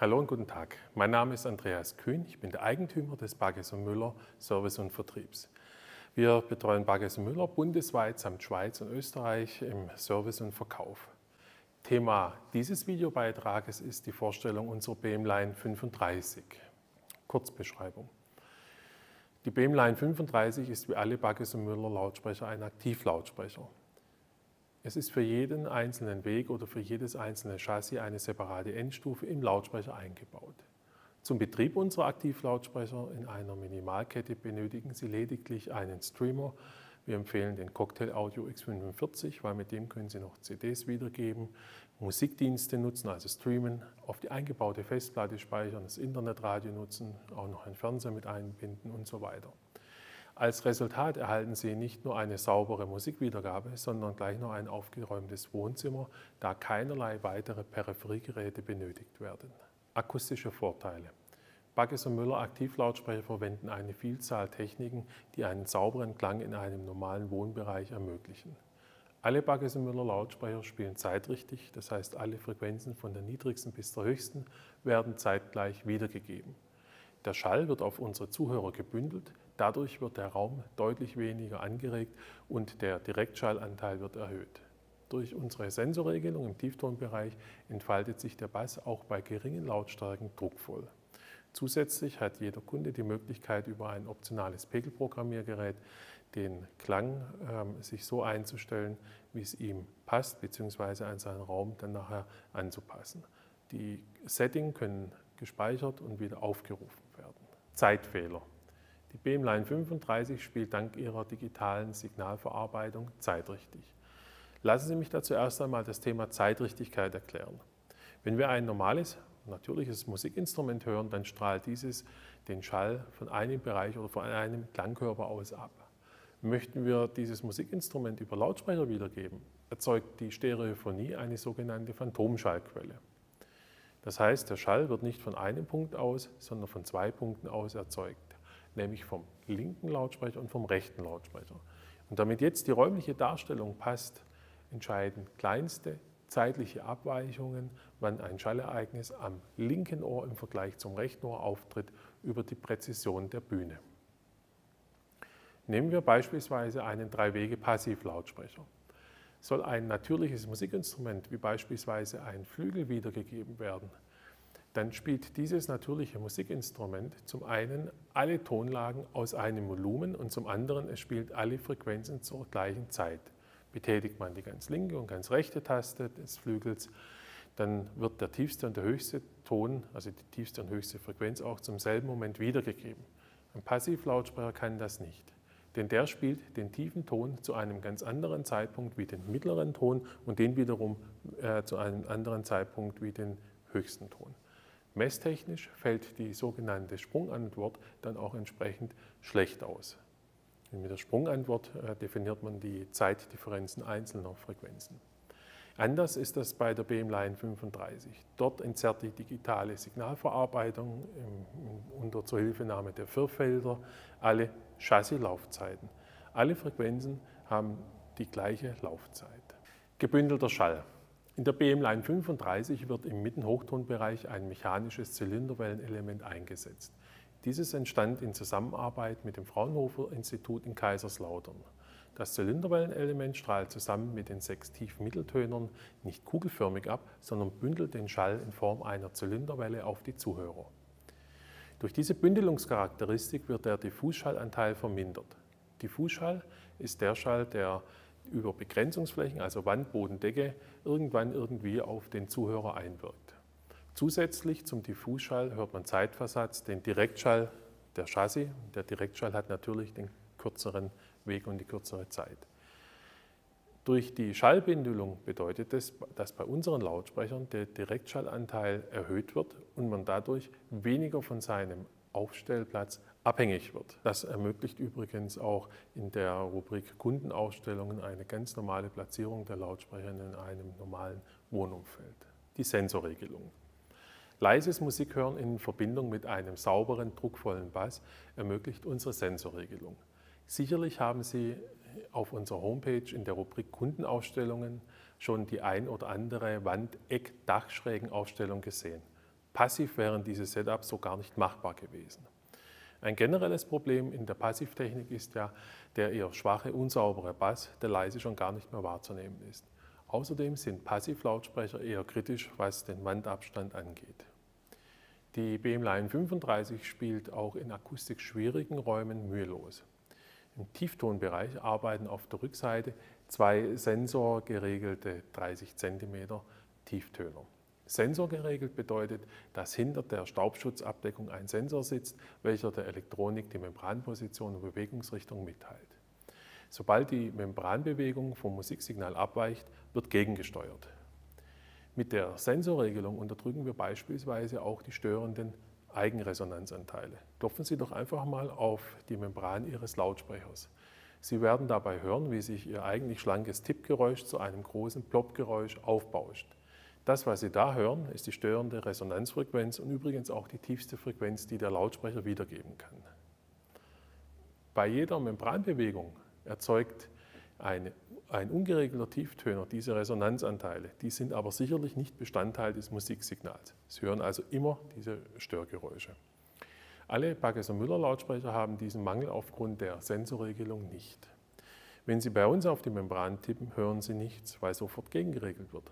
Hallo und guten Tag. Mein Name ist Andreas Kühn. Ich bin der Eigentümer des Bagges und Müller Service und Vertriebs. Wir betreuen Bagges und Müller bundesweit samt Schweiz und Österreich im Service und Verkauf. Thema dieses Videobeitrages ist die Vorstellung unserer BM-Line 35. Kurzbeschreibung. Die BM-Line 35 ist wie alle Bagges und Müller Lautsprecher ein Aktivlautsprecher. Es ist für jeden einzelnen Weg oder für jedes einzelne Chassis eine separate Endstufe im Lautsprecher eingebaut. Zum Betrieb unserer Aktivlautsprecher in einer Minimalkette benötigen Sie lediglich einen Streamer. Wir empfehlen den Cocktail Audio X45, weil mit dem können Sie noch CDs wiedergeben, Musikdienste nutzen, also streamen, auf die eingebaute Festplatte speichern, das Internetradio nutzen, auch noch einen Fernseher mit einbinden und so weiter. Als Resultat erhalten Sie nicht nur eine saubere Musikwiedergabe, sondern gleich noch ein aufgeräumtes Wohnzimmer, da keinerlei weitere Peripheriegeräte benötigt werden. Akustische Vorteile. Bagges und Müller Aktivlautsprecher verwenden eine Vielzahl Techniken, die einen sauberen Klang in einem normalen Wohnbereich ermöglichen. Alle Bagges und Müller Lautsprecher spielen zeitrichtig, das heißt alle Frequenzen von der niedrigsten bis zur höchsten werden zeitgleich wiedergegeben. Der Schall wird auf unsere Zuhörer gebündelt, dadurch wird der Raum deutlich weniger angeregt und der Direktschallanteil wird erhöht. Durch unsere Sensorregelung im Tieftonbereich entfaltet sich der Bass auch bei geringen Lautstärken druckvoll. Zusätzlich hat jeder Kunde die Möglichkeit, über ein optionales Pegelprogrammiergerät den Klang ähm, sich so einzustellen, wie es ihm passt, beziehungsweise an seinen Raum dann nachher anzupassen. Die Settings können gespeichert und wieder aufgerufen werden. Zeitfehler. Die BM-Line 35 spielt dank ihrer digitalen Signalverarbeitung zeitrichtig. Lassen Sie mich dazu erst einmal das Thema Zeitrichtigkeit erklären. Wenn wir ein normales, natürliches Musikinstrument hören, dann strahlt dieses den Schall von einem Bereich oder von einem Klangkörper aus ab. Möchten wir dieses Musikinstrument über Lautsprecher wiedergeben, erzeugt die Stereophonie eine sogenannte Phantomschallquelle. Das heißt, der Schall wird nicht von einem Punkt aus, sondern von zwei Punkten aus erzeugt, nämlich vom linken Lautsprecher und vom rechten Lautsprecher. Und damit jetzt die räumliche Darstellung passt, entscheiden kleinste zeitliche Abweichungen, wann ein Schallereignis am linken Ohr im Vergleich zum rechten Ohr auftritt, über die Präzision der Bühne. Nehmen wir beispielsweise einen Drei-Wege-Passivlautsprecher. Soll ein natürliches Musikinstrument wie beispielsweise ein Flügel wiedergegeben werden, dann spielt dieses natürliche Musikinstrument zum einen alle Tonlagen aus einem Volumen und zum anderen es spielt alle Frequenzen zur gleichen Zeit. Betätigt man die ganz linke und ganz rechte Taste des Flügels, dann wird der tiefste und der höchste Ton, also die tiefste und höchste Frequenz auch zum selben Moment wiedergegeben. Ein Passivlautsprecher kann das nicht denn der spielt den tiefen Ton zu einem ganz anderen Zeitpunkt wie den mittleren Ton und den wiederum äh, zu einem anderen Zeitpunkt wie den höchsten Ton. Messtechnisch fällt die sogenannte Sprungantwort dann auch entsprechend schlecht aus. mit der Sprungantwort äh, definiert man die Zeitdifferenzen einzelner Frequenzen. Anders ist das bei der BM-Line 35. Dort entzerrt die digitale Signalverarbeitung unter Zuhilfenahme der Vierfelder alle Chassis-Laufzeiten. Alle Frequenzen haben die gleiche Laufzeit. Gebündelter Schall. In der BM-Line 35 wird im Mittenhochtonbereich ein mechanisches Zylinderwellenelement eingesetzt. Dieses entstand in Zusammenarbeit mit dem Fraunhofer Institut in Kaiserslautern. Das Zylinderwellenelement strahlt zusammen mit den sechs Tiefmitteltönern nicht kugelförmig ab, sondern bündelt den Schall in Form einer Zylinderwelle auf die Zuhörer. Durch diese Bündelungscharakteristik wird der Diffusschallanteil vermindert. Diffusschall ist der Schall, der über Begrenzungsflächen, also Wand, Boden, Decke, irgendwann irgendwie auf den Zuhörer einwirkt. Zusätzlich zum Diffusschall hört man Zeitversatz, den Direktschall der Chassis. Der Direktschall hat natürlich den kürzeren Weg und die kürzere Zeit. Durch die Schallbündelung bedeutet das, dass bei unseren Lautsprechern der Direktschallanteil erhöht wird und man dadurch weniger von seinem Aufstellplatz abhängig wird. Das ermöglicht übrigens auch in der Rubrik Kundenausstellungen eine ganz normale Platzierung der Lautsprecher in einem normalen Wohnumfeld. Die Sensorregelung. Leises Musikhören in Verbindung mit einem sauberen, druckvollen Bass ermöglicht unsere Sensorregelung. Sicherlich haben Sie auf unserer Homepage in der Rubrik Kundenausstellungen schon die ein oder andere Wand-Eck-Dachschrägenausstellung gesehen. Passiv wären diese Setups so gar nicht machbar gewesen. Ein generelles Problem in der Passivtechnik ist ja der eher schwache, unsaubere Bass, der leise schon gar nicht mehr wahrzunehmen ist. Außerdem sind Passivlautsprecher eher kritisch, was den Wandabstand angeht. Die BM-Line 35 spielt auch in akustisch schwierigen Räumen mühelos. Im Tieftonbereich arbeiten auf der Rückseite zwei sensorgeregelte 30 cm Tieftöner. Sensorgeregelt bedeutet, dass hinter der Staubschutzabdeckung ein Sensor sitzt, welcher der Elektronik die Membranposition und Bewegungsrichtung mitteilt. Sobald die Membranbewegung vom Musiksignal abweicht, wird gegengesteuert. Mit der Sensorregelung unterdrücken wir beispielsweise auch die störenden Eigenresonanzanteile. Klopfen Sie doch einfach mal auf die Membran Ihres Lautsprechers. Sie werden dabei hören, wie sich Ihr eigentlich schlankes Tippgeräusch zu einem großen Ploppgeräusch aufbauscht. Das, was Sie da hören, ist die störende Resonanzfrequenz und übrigens auch die tiefste Frequenz, die der Lautsprecher wiedergeben kann. Bei jeder Membranbewegung erzeugt eine, ein ungeregelter Tieftöner diese Resonanzanteile. Die sind aber sicherlich nicht Bestandteil des Musiksignals. Sie hören also immer diese Störgeräusche. Alle Baggeser-Müller-Lautsprecher haben diesen Mangel aufgrund der Sensorregelung nicht. Wenn Sie bei uns auf die Membran tippen, hören Sie nichts, weil sofort gegengeregelt wird.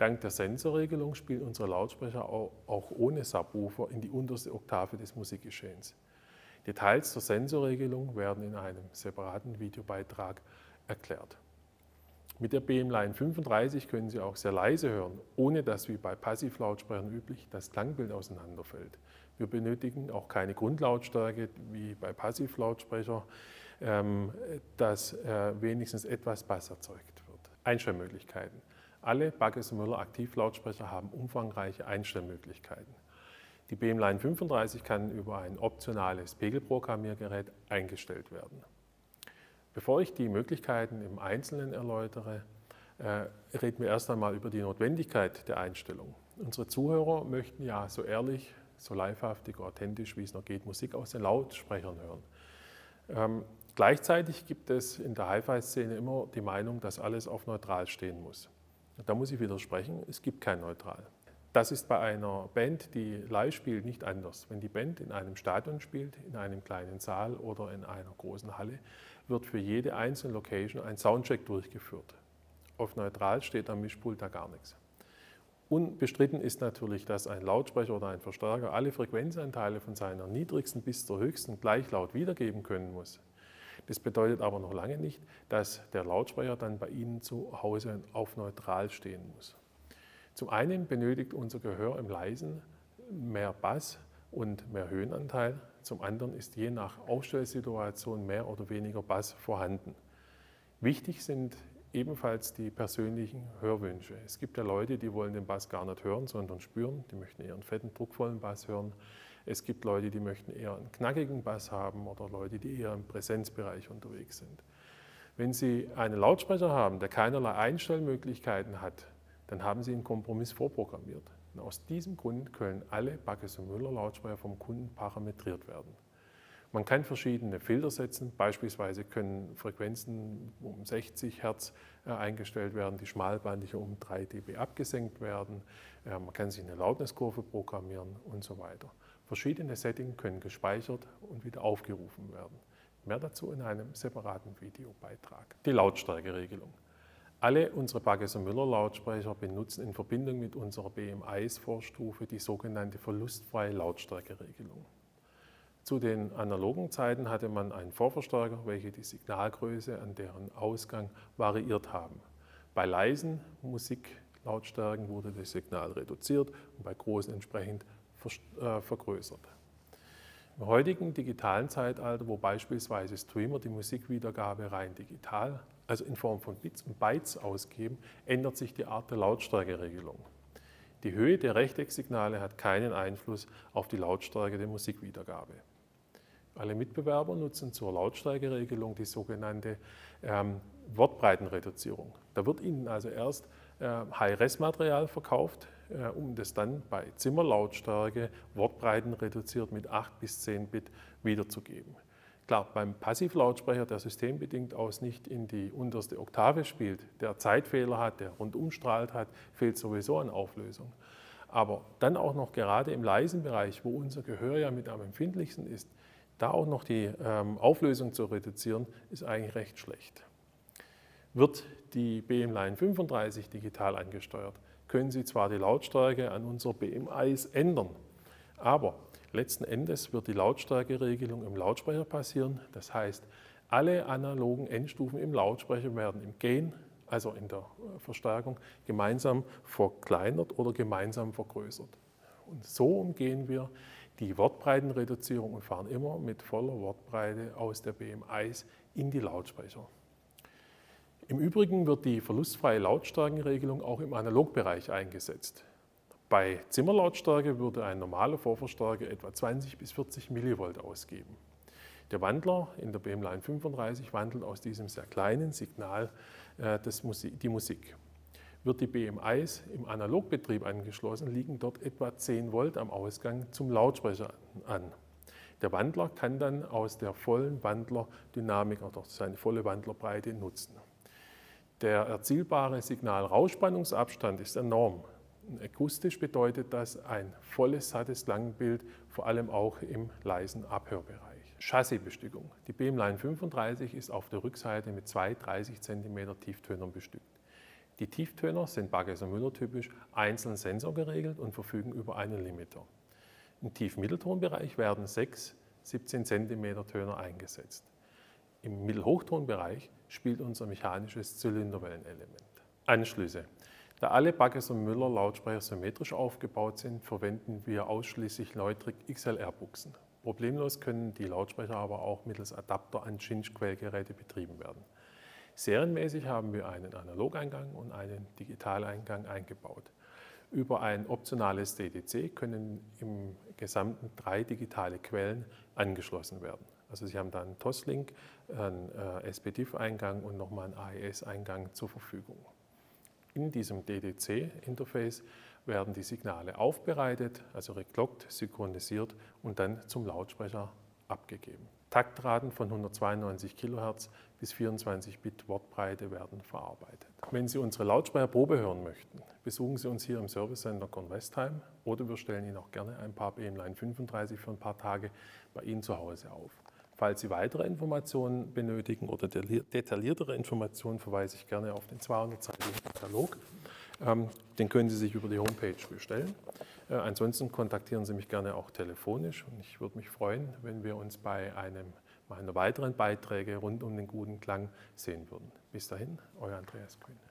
Dank der Sensorregelung spielen unsere Lautsprecher auch ohne Subwoofer in die unterste Oktave des Musikgeschehens. Details zur Sensorregelung werden in einem separaten Videobeitrag erklärt. Mit der BM-Line 35 können Sie auch sehr leise hören, ohne dass wie bei Passivlautsprechern üblich das Klangbild auseinanderfällt. Wir benötigen auch keine Grundlautstärke wie bei Passivlautsprecher, ähm, dass äh, wenigstens etwas Bass erzeugt wird. Einstellmöglichkeiten. Alle Bagges Müller Aktivlautsprecher haben umfangreiche Einstellmöglichkeiten. Die BM-Line 35 kann über ein optionales Pegelprogrammiergerät eingestellt werden. Bevor ich die Möglichkeiten im Einzelnen erläutere, äh, reden wir erst einmal über die Notwendigkeit der Einstellung. Unsere Zuhörer möchten ja so ehrlich so livehaftig, authentisch, wie es noch geht, Musik aus den Lautsprechern hören. Ähm, gleichzeitig gibt es in der Hi-Fi-Szene immer die Meinung, dass alles auf neutral stehen muss. Da muss ich widersprechen, es gibt kein neutral. Das ist bei einer Band, die live spielt, nicht anders. Wenn die Band in einem Stadion spielt, in einem kleinen Saal oder in einer großen Halle, wird für jede einzelne Location ein Soundcheck durchgeführt. Auf neutral steht am Mischpult da gar nichts. Unbestritten ist natürlich, dass ein Lautsprecher oder ein Verstärker alle Frequenzanteile von seiner niedrigsten bis zur höchsten gleich laut wiedergeben können muss. Das bedeutet aber noch lange nicht, dass der Lautsprecher dann bei Ihnen zu Hause auf neutral stehen muss. Zum einen benötigt unser Gehör im Leisen mehr Bass und mehr Höhenanteil. Zum anderen ist je nach Aufstellsituation mehr oder weniger Bass vorhanden. Wichtig sind ebenfalls die persönlichen Hörwünsche. Es gibt ja Leute, die wollen den Bass gar nicht hören, sondern spüren. Die möchten einen fetten, druckvollen Bass hören. Es gibt Leute, die möchten eher einen knackigen Bass haben oder Leute, die eher im Präsenzbereich unterwegs sind. Wenn Sie einen Lautsprecher haben, der keinerlei Einstellmöglichkeiten hat, dann haben Sie einen Kompromiss vorprogrammiert. Und aus diesem Grund können alle Backes und Müller Lautsprecher vom Kunden parametriert werden. Man kann verschiedene Filter setzen, beispielsweise können Frequenzen um 60 Hertz äh, eingestellt werden, die schmalbandige um 3 dB abgesenkt werden, äh, man kann sich eine Lautniskurve programmieren und so weiter. Verschiedene Settings können gespeichert und wieder aufgerufen werden. Mehr dazu in einem separaten Videobeitrag. Die Lautstärkeregelung. Alle unsere Bagges Müller Lautsprecher benutzen in Verbindung mit unserer BMIs-Vorstufe die sogenannte verlustfreie Lautstärkeregelung. Zu den analogen Zeiten hatte man einen Vorverstärker, welche die Signalgröße an deren Ausgang variiert haben. Bei leisen Musiklautstärken wurde das Signal reduziert und bei großen entsprechend vergrößert. Im heutigen digitalen Zeitalter, wo beispielsweise Streamer die Musikwiedergabe rein digital, also in Form von Bits und Bytes ausgeben, ändert sich die Art der Lautstärkeregelung. Die Höhe der Rechtecksignale hat keinen Einfluss auf die Lautstärke der Musikwiedergabe. Alle Mitbewerber nutzen zur Lautstärkeregelung die sogenannte ähm, Wortbreitenreduzierung. Da wird Ihnen also erst äh, High-Res-Material verkauft, äh, um das dann bei Zimmerlautstärke Wortbreiten reduziert mit 8 bis 10 Bit wiederzugeben. Klar, beim Passivlautsprecher, der systembedingt aus nicht in die unterste Oktave spielt, der Zeitfehler hat, der rundum strahlt hat, fehlt sowieso an Auflösung. Aber dann auch noch gerade im leisen Bereich, wo unser Gehör ja mit am empfindlichsten ist, da auch noch die ähm, Auflösung zu reduzieren, ist eigentlich recht schlecht. Wird die BM-Line 35 digital angesteuert, können Sie zwar die Lautstärke an unserer BM-Eis ändern, aber letzten Endes wird die Lautstärkeregelung im Lautsprecher passieren. Das heißt, alle analogen Endstufen im Lautsprecher werden im Gain also in der Verstärkung, gemeinsam verkleinert oder gemeinsam vergrößert. Und so umgehen wir die Wortbreitenreduzierung und fahren immer mit voller Wortbreite aus der BM1 in die Lautsprecher. Im Übrigen wird die verlustfreie Lautstärkenregelung auch im Analogbereich eingesetzt. Bei Zimmerlautstärke würde ein normaler Vorverstärker etwa 20 bis 40 Millivolt ausgeben. Der Wandler in der BM-Line 35 wandelt aus diesem sehr kleinen Signal äh, das Musik, die Musik. Wird die BM1 im Analogbetrieb angeschlossen, liegen dort etwa 10 Volt am Ausgang zum Lautsprecher an. Der Wandler kann dann aus der vollen Wandlerdynamik oder seine volle Wandlerbreite nutzen. Der erzielbare Signal-Rausspannungsabstand ist enorm. Akustisch bedeutet das ein volles, sattes Langbild, vor allem auch im leisen Abhörbereich. Chassisbestückung. Die BM-Line 35 ist auf der Rückseite mit zwei 30 cm Tieftönern bestückt. Die Tieftöner sind Bagges- und Müller-typisch einzeln sensorgeregelt und verfügen über einen Limiter. Im Tief-Mitteltonbereich werden sechs 17 cm Töner eingesetzt. Im Mittelhochtonbereich spielt unser mechanisches Zylinderwellenelement. Anschlüsse. Da alle Bagges und Müller Lautsprecher symmetrisch aufgebaut sind, verwenden wir ausschließlich Neutrik XLR-Buchsen. Problemlos können die Lautsprecher aber auch mittels Adapter an Cinch-Quellgeräte betrieben werden. Serienmäßig haben wir einen Analogeingang und einen Digitaleingang eingebaut. Über ein optionales DDC können im Gesamten drei digitale Quellen angeschlossen werden. Also Sie haben dann einen TOS-Link, einen äh, SPDIF-Eingang und nochmal einen AES-Eingang zur Verfügung. In diesem DDC-Interface werden die Signale aufbereitet, also reclockt, synchronisiert und dann zum Lautsprecher abgegeben. Taktraten von 192 kHz bis 24 Bit Wortbreite werden verarbeitet. Wenn Sie unsere Lautsprecherprobe hören möchten, besuchen Sie uns hier im Service Center Kornwestheim oder wir stellen Ihnen auch gerne ein paar BM-Line 35 für ein paar Tage bei Ihnen zu Hause auf. Falls Sie weitere Informationen benötigen oder detailliertere Informationen, verweise ich gerne auf den 200-seitigen Katalog. Ähm, den können Sie sich über die Homepage bestellen. Äh, ansonsten kontaktieren Sie mich gerne auch telefonisch und ich würde mich freuen, wenn wir uns bei einem meiner weiteren Beiträge rund um den guten Klang sehen würden. Bis dahin, euer Andreas Kühn.